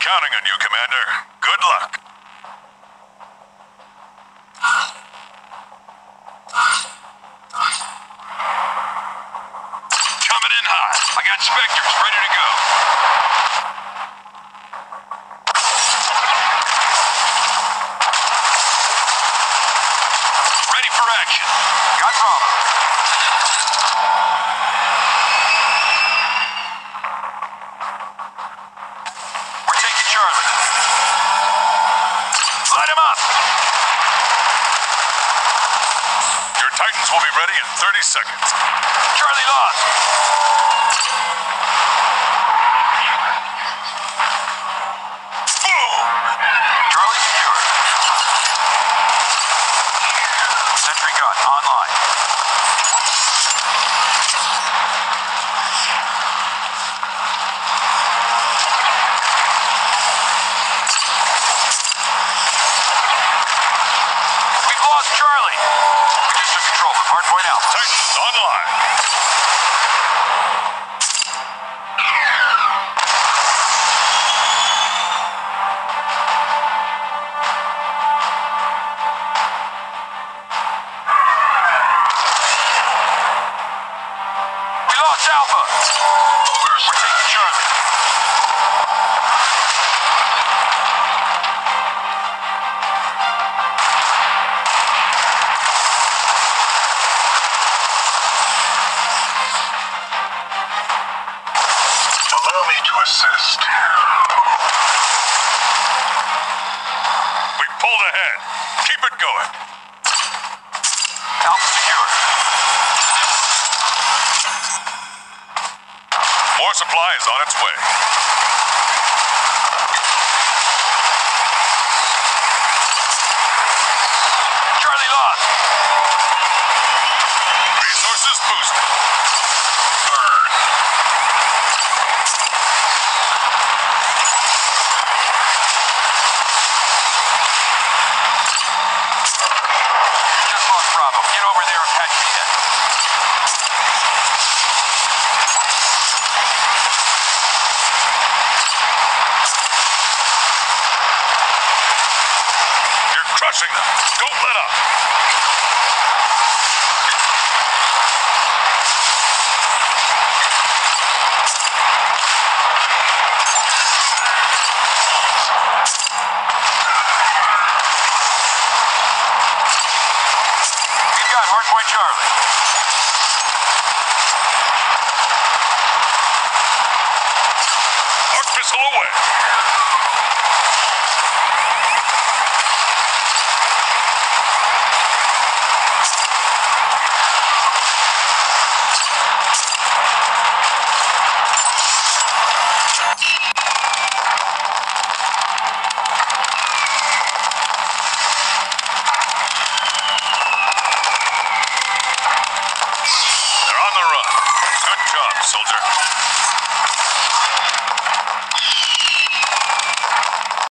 counting on you, Commander. Good luck. Coming in hot. I got Spectres ready to go. Ready for action. Got Bravo. Charlie. Light him up. Your Titans will be ready in 30 seconds. Charlie lost. Boom! Charlie secure. Sentry gun online. Assist. We pulled ahead. Keep it going. Alpha secure. More supply is on its way. Crushing them. Don't let up. We've got away. Good job, soldier.